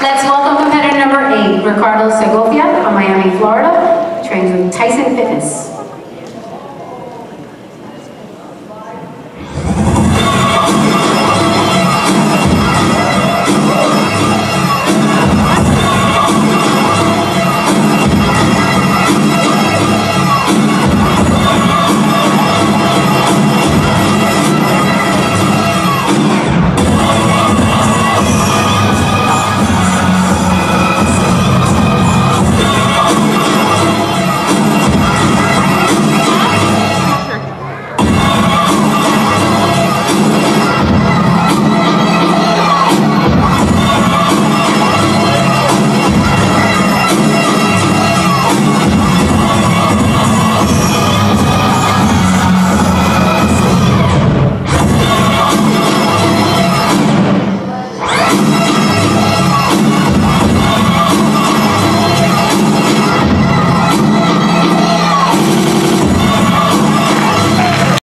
Let's welcome competitor number eight, Ricardo Segovia from Miami, Florida, trains with Tyson Fitness.